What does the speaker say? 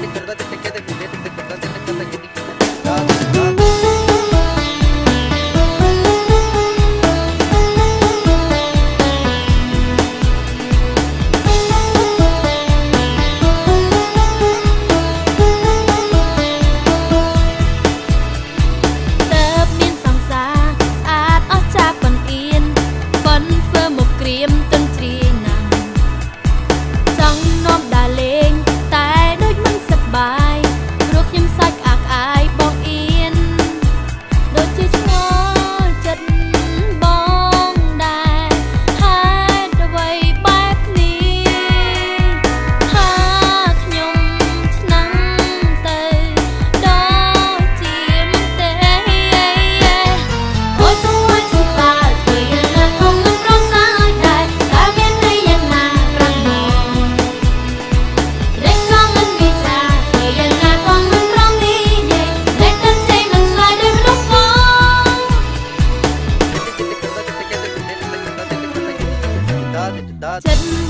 te, te, te, te, te, te, te, te, chân